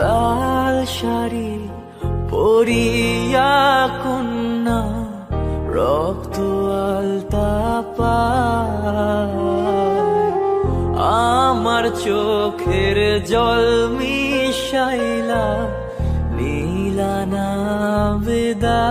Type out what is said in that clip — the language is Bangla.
লাল শাড়ি পরিয়া কন্যা রক্ত আলতা আমার চোখের জল মিশাইলা নীলানা বেদা।